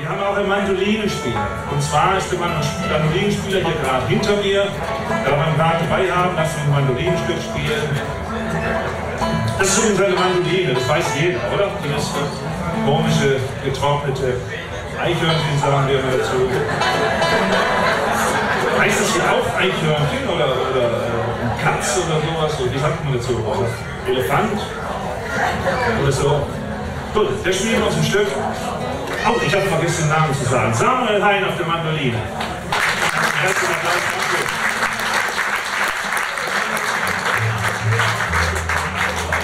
Wir haben auch einen Mandolinenspieler. Und zwar ist der Mandolinenspieler hier gerade hinter mir. Da wir ihn gerade dabei haben, lassen wir ein Mandolinenstück spielen. Das ist übrigens eine Mandoline, das weiß jeder, oder? Die ist komische, getrocknete Eichhörnchen, sagen wir mal dazu. Heißt das hier auch Eichhörnchen oder, oder äh, Katz oder sowas? So, wie sagt man dazu? Oder Elefant oder so? Gut, der spielt uns ein Stück. Oh, ich habe vergessen den Namen zu sagen. Samuel Hein auf der Mandoline. Herzlichen Applaus.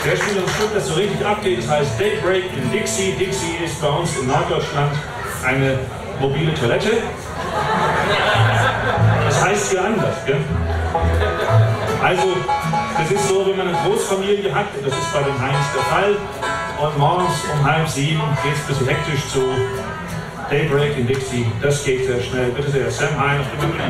Der spielt ein Stück, das so richtig abgeht. Das heißt Daybreak in Dixie. Dixie ist bei uns in Norddeutschland eine mobile Toilette. Das heißt hier anders. Gell? Also, Großfamilie hat, das ist bei dem Heinz der Fall, und morgens um halb sieben geht es ein bisschen hektisch zu Daybreak in Dixie. Das geht sehr schnell. Bitte sehr, Sam Hein auf die Bühne.